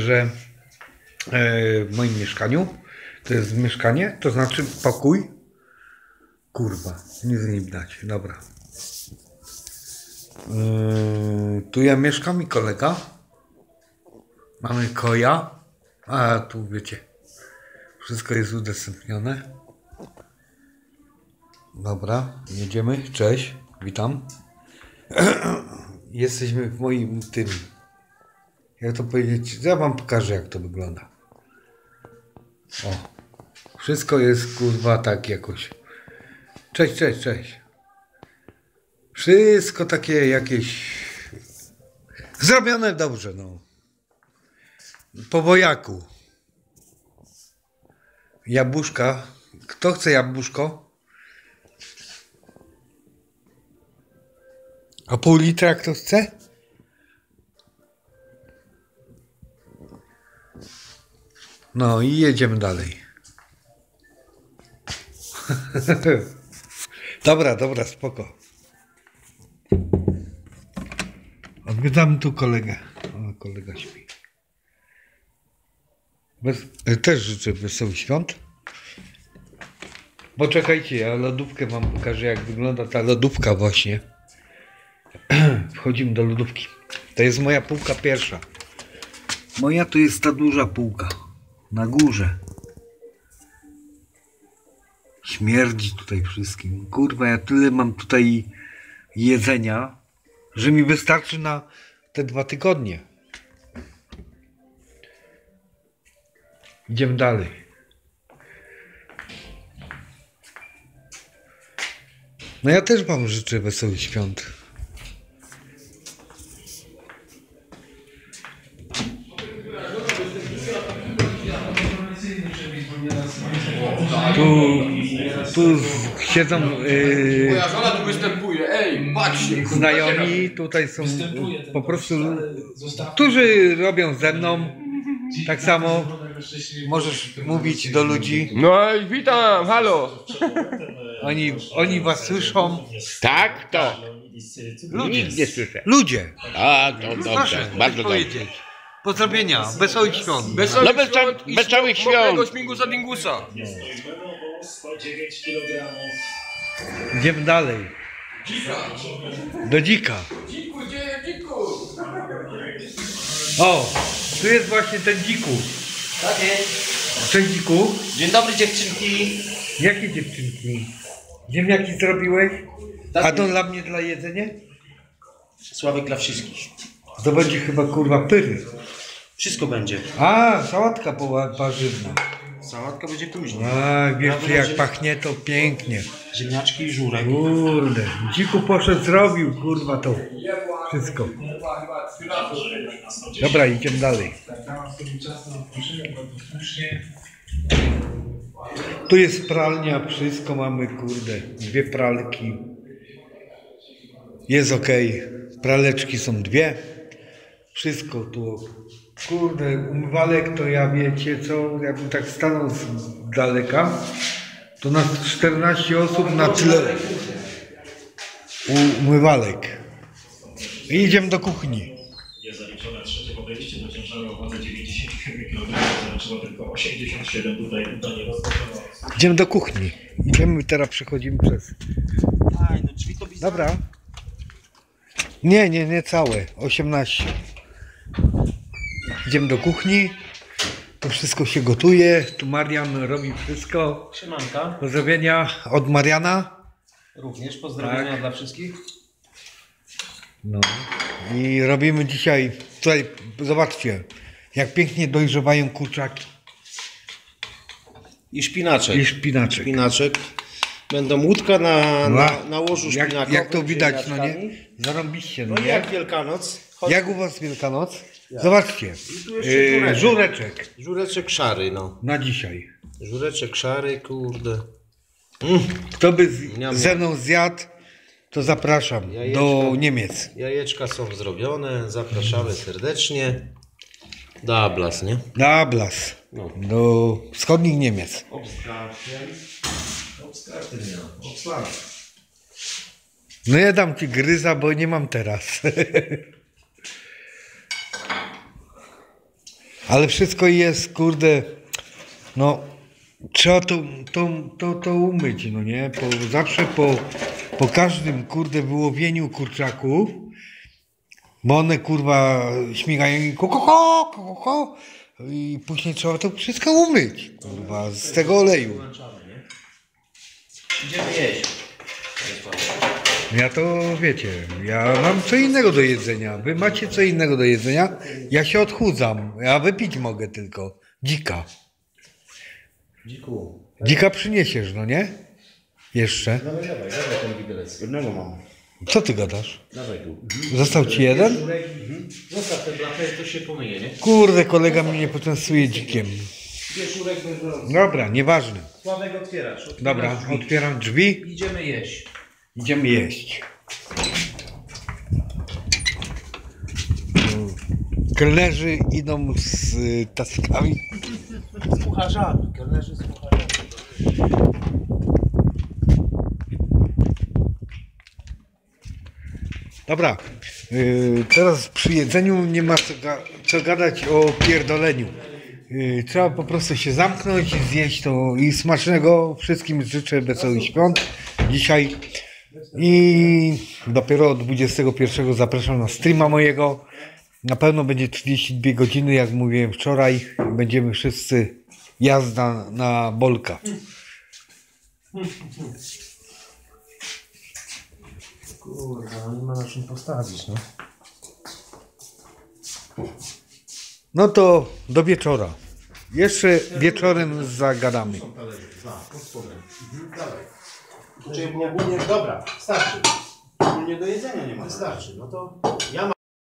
że e, w moim mieszkaniu to jest mieszkanie, to znaczy pokój. Kurwa, nie widać. Dobra. Yy, tu ja mieszkam i kolega. Mamy koja. A tu wiecie. Wszystko jest udostępnione. Dobra, jedziemy. Cześć, witam. Jesteśmy w moim tym. Jak to powiedzieć? Ja wam pokażę, jak to wygląda. O. Wszystko jest kurwa tak jakoś. Cześć, cześć, cześć. Wszystko takie jakieś. Zrobione dobrze, no. Po wojaku. Jabłuszka. Kto chce jabłuszko? A pół litra kto chce? No i jedziemy dalej. dobra, dobra, spoko. Odwiedzamy tu kolegę. O, kolega śpi. Bez, e, też życzę wesołych świąt. Bo czekajcie, ja lodówkę wam pokażę, jak wygląda ta lodówka właśnie. Wchodzimy do lodówki. To jest moja półka pierwsza. Moja to jest ta duża półka. Na górze. Śmierdzi tutaj wszystkim. Kurwa, ja tyle mam tutaj jedzenia, że mi wystarczy na te dwa tygodnie. Idziemy dalej. No ja też wam życzę wesołych świąt. Tu, tu siedzą yy, Moja żona tu występuje, ej, kurwa, znajomi, tutaj są Występuje ten po prostu, ale zostawmy- którzy robią ze mną. Tak samo możesz mówić do ludzi. No i witam, halo! Oni, oni was słyszą. Tak, to. Ludzie. Nikt nie słyszę. Ludzie. A, to Proszę, dobrze, bardzo dobrze. powiedzieć. Pozdrowienia, wesołych świąt. Wesołych No, wesoł- świąt i wesołych mokrego świąt. śmigu za dingusa. 109 kg. Idziemy dalej. Do dzika. Dziku, gdzie dziku? O, tu jest właśnie ten dziku. Tak jest. Cześć dziku. Dzień dobry dziewczynki. Jakie dziewczynki? Ziemniaki zrobiłeś? Tak A to dla mnie dla jedzenia? Sławek dla wszystkich. To będzie chyba kurwa pyry. Wszystko będzie. A, sałatka poła- warzywna. Sałatka będzie później. A, wiesz jak pachnie to pięknie. Ziemniaczki i żurek. Kurde, dziku poszedł, zrobił kurwa to. Wszystko. Dobra, idziemy dalej. Tu jest pralnia, wszystko mamy, kurde, dwie pralki. Jest ok. Praleczki są dwie. Wszystko tu. Kurde, umywalek to ja wiecie co, jakbym tak stanął z daleka, to nas 14 osób na tyle umywalek. I idziemy do kuchni. Jest zaliczone trzecie podejście do ciężaru o wadze 97 kg, zaliczyło tylko 87 tutaj, to nie rozpoczęło. Idziemy do kuchni. Idziemy, teraz przechodzimy przez. Aj, no drzwi to biznes. Dobra. Nie, nie, nie całe. 18. Idziemy do kuchni. To wszystko się gotuje. Tu Marian robi wszystko. Siemanka. Pozdrowienia od Mariana. Również pozdrowienia Tak. dla wszystkich. No. I robimy dzisiaj, tutaj zobaczcie, jak pięknie dojrzewają kurczaki I szpinaczek. i szpinaczek. Szpinaczek. Będą łódka na, na, na łożu jak, jak to widać, no nie? Zarąbiście, no No nie? jak Wielkanoc. Chodź. Jak u was Wielkanoc? Zobaczcie. tu jeszcze Yy, żureczek. żureczek Żureczek szary, no. na dzisiaj. Żureczek szary, kurde. Kto by z, Miam, ze mną zjadł, to zapraszam Jajeczko. do Niemiec. Jajeczka są zrobione, zapraszamy serdecznie. Dablas, nie? Na Blas. No. Do wschodnich Niemiec. No ja dam ci gryza, bo nie mam teraz. Ale wszystko jest, kurde, no trzeba to, to, to, to umyć, no nie? Po, zawsze po, po każdym, kurde, wyłowieniu kurczaków, bo one, kurwa, śmigają i ko, ko, ko, ko, ko, i później trzeba to wszystko umyć, kurwa, z tego oleju. Idziemy jeść. Ja to wiecie, ja mam co innego do jedzenia. Wy macie co innego do jedzenia. Ja się odchudzam. Ja wypić mogę tylko. Dzika. Dziku. Dzika przyniesiesz, no nie? Jeszcze. Dawaj, dawaj, dawaj ten widelec. Jednego mam. Co ty gadasz? Dawaj tu. Został ci jeden? Zostaw tę blachę, to się pomyje, nie? Kurde, kolega mnie nie poczęstuje dzikiem. Wieszurek bez. Dobra, nieważne. Sławek otwierasz. otwierasz Dobra, otwieram drzwi. Idziemy jeść. Idziemy jeść. Kelnerzy idą z y, taskami. Z kucharzami. Kelnerzy z kucharzami. Dobra, yy, teraz przy jedzeniu nie ma co, ga- co gadać o pierdoleniu. Yy, trzeba po prostu się zamknąć i zjeść to i smacznego. Wszystkim życzę wesołych świąt dzisiaj. I dopiero od 21 zapraszam na streama mojego. Na pewno będzie 32 godziny, jak mówiłem wczoraj. Będziemy wszyscy jazda na bolka. Kurwa, nie ma na czym postawić, no. No to do wieczora. Jeszcze wieczorem zagadamy. Pod spodem. Mhm, dawaj. Czyli ogólnie, dobra, starczy. Ogólnie do jedzenia nie ma. Wystarczy, no to ja mam.